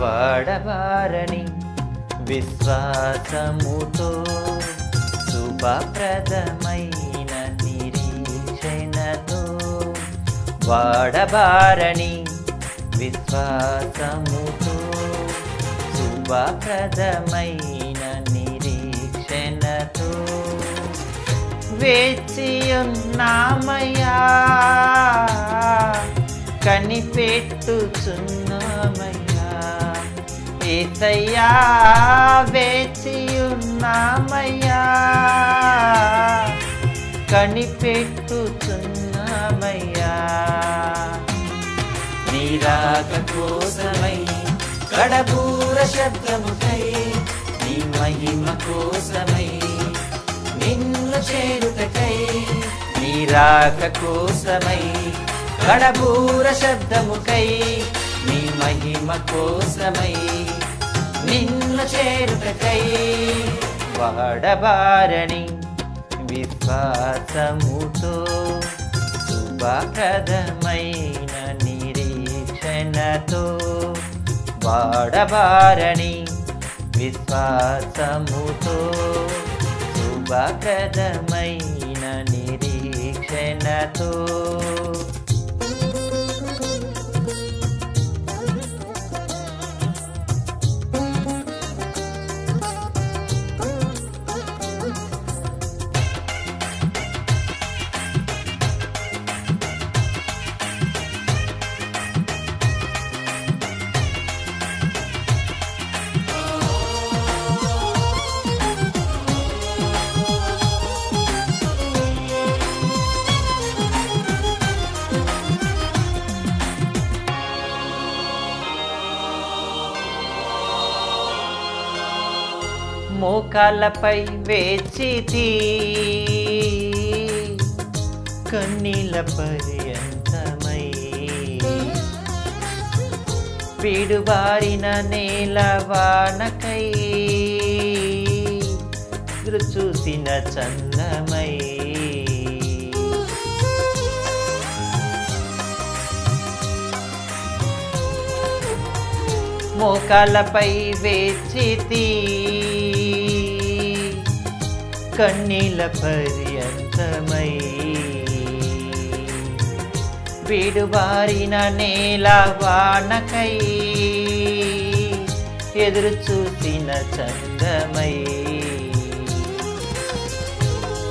వాడబారని విశ్వాసముతో శుభప్రదమైన నిరీక్షణతో వాడబారని విశ్వాసముతో శుభప్రదమైన నిరీక్షణతో వేచియున్నామయ్యా కనిపెట్టుచున్నామయ్యా. ఏసయ్యా వేచియున్నామయ్యా కనిపెట్టుచున్నామయ్యా. నీరాక కోసమై కడబూర శబ్దముకై నీ మహిమ కోసమై నిన్ను చేరుటకై నీరాక కోసమై కడబూర శబ్దముకై నీ మహిమ కోసమై నిన్ను చేరుటకై వాడబారని విశ్వాసముతో శుభప్రదమైన నిరీక్షణతో వాడబారని విశ్వాసముతో శుభప్రదమైన నిరీక్షణతో కలపై వేచితి కన్నీల పర్యంతమై పీడుబారిన నేల వానకై చూసిన చందమై. మోకాలపై వేచితి కన్నీల పర్యంతమై వీడుబారిన నేల వానకై ఎదురు చూసిన చందమై.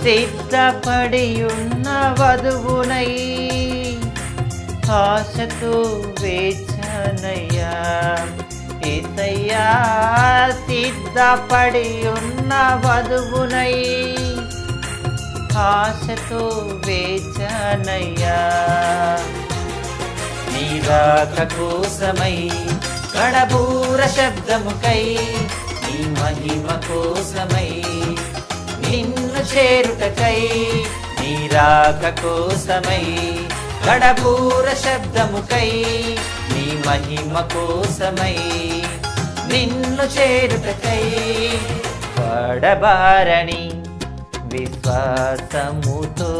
సిద్ధపడి ఉన్న వధువునై ఆశతో వేచనయ్యా. ఏసయ్యా సిద్ధపడి ఉన్న వధువునై ఆశతో వేచనయ్యా. నీరాక కోసమై కడబూర శబ్దముకై నీ మహిమ కోసమై నిన్ను చేరుటకై నీరాక కోసమై కడబూర శబ్దముకై మహిమ కోసమై నిన్ను చేరుటకై పడబారని విశ్వాసముతో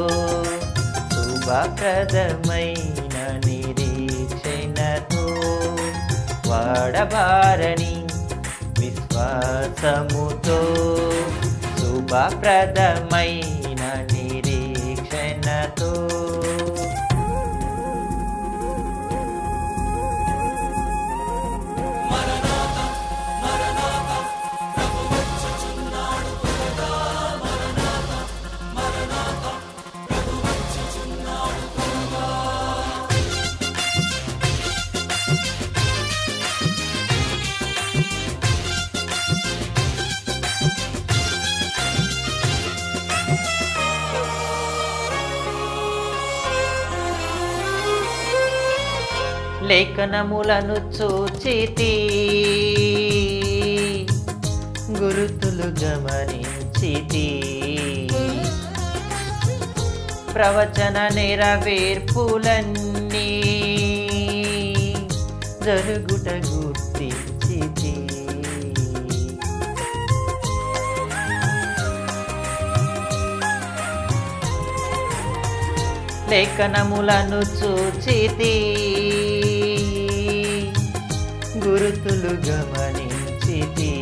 శుభప్రదమైన నిరీక్షణతో వాడబారని విశ్వాసముతో శుభప్రదమైన నిరీక్షణతో లేఖనములను చూచితి. గురుతులు గమనించితి. ప్రవచన నెరవేర్పులన్నీ జరుగుట గుర్తించితి. లేఖనములను చూచితి. గురుతులు గమనించితి.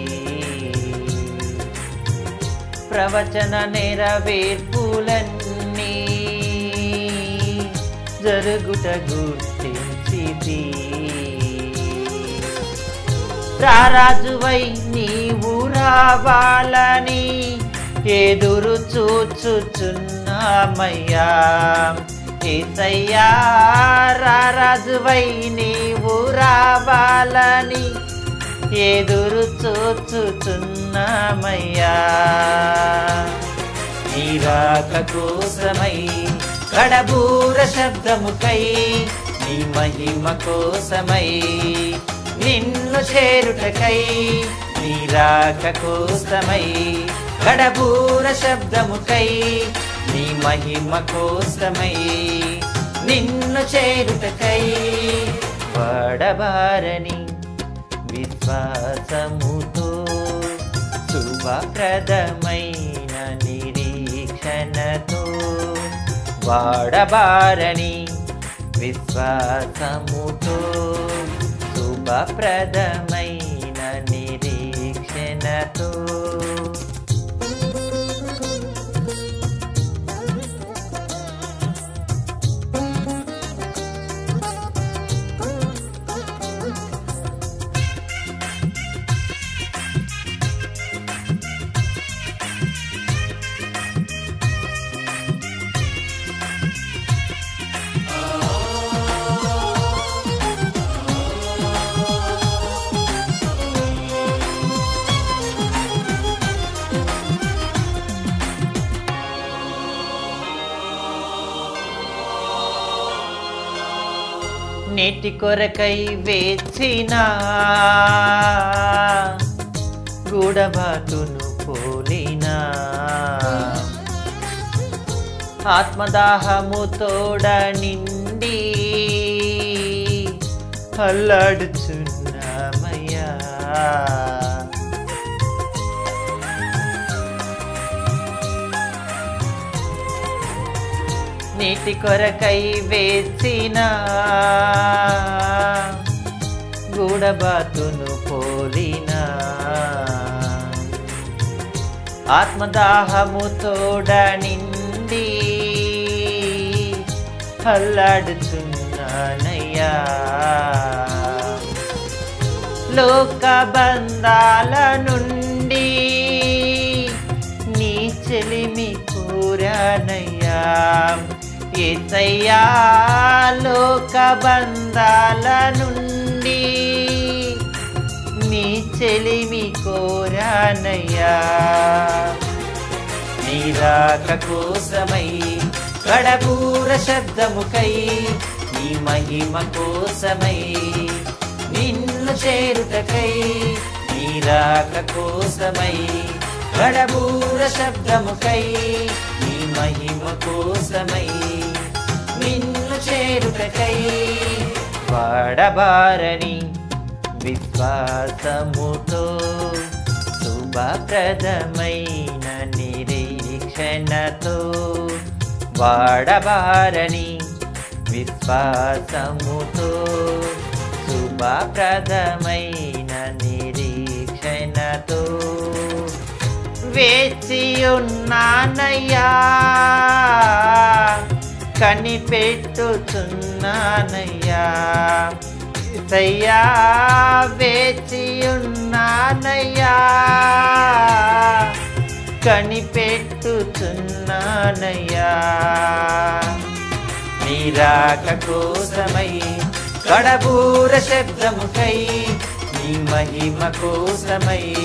ప్రవచన నెరవేర్పులన్నీ జరుగుట గుర్తించితి. రారాజువై నీవు రావాలని ఎదురు చూచుచున్నామయ్యా. ఏసయ్యా రారాజువై నీవు రావాలని ఎదురు చూచుచున్నామయ్యా. నీ రాక కోసమై కడబూర శబ్దముకై నీ మహిమ కోసమై నిన్ను చేరుటకై నీ రాక కోసమై కడబూర శబ్దముకై నీ మహిమ కోసమై నిన్ను చేరుటకై పడబారని విశ్వాసముతో శుభప్రదమైన నిరీక్షణతో వాడబారని విశ్వాసముతో శుభప్రదమైన నిరీక్షణతో నేటి కొరకై వేచిన గూడబాటును పోలిన. ఆత్మదాహము తోడ నిండి అల్లాడుచున్నామయ్యా. నీటి కొరకై వేసిన గూడబాతును పోలిన ఆత్మదాహము తోడ నిండి అల్లాడుచున్నానయ్యా లోక బంధాల నుండి నీ చెలిమి కోరానయ్యా. ఏసయ్యా లోక బంధాల నుండి నీ చెలిమి కోరానయ్యా. నీ రాక కోసమై కడపూర శబ్దముకై నీ మహిమ కోసమై నిన్ను చేరుటకై నీ రాక కోసమై కడపూర శబ్దముకై నీ మహిమ కోసమై నిన్ను చేరుటకై. వాడబారని విశ్వాసముతో శుభప్రదమైన నిరీక్షణతో వాడబారని విశ్వాసముతో శుభప్రదమైన నిరీక్షణతో వేచియున్నానయ్యా. కనిపెట్టుచున్నానయ్యా. సయ్యా వేచియున్నానయ్యా. కనిపెట్టుచున్నానయ్యా. నీరాక కోసమై కడబూర శబ్దముకై నీ మహిమ కోసమై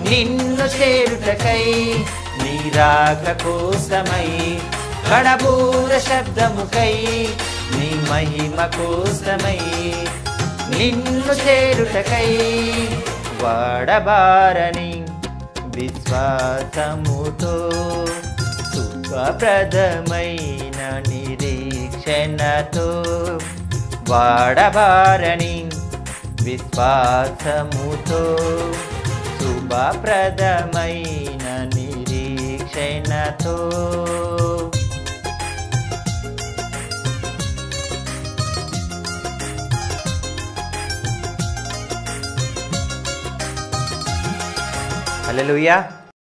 నిన్ను చేరుటకై నీరాక కోసమై కడబూర శబ్దముకై నీ మహిమ కోసమై నిన్ను చేరుటకై వాడబారని విశ్వాసముతో సుఖప్రదమైన నిరీక్షణతో వాడబారని విశ్వాసముతో శుభప్రదమైన నిరీక్షణతో Hallelujah.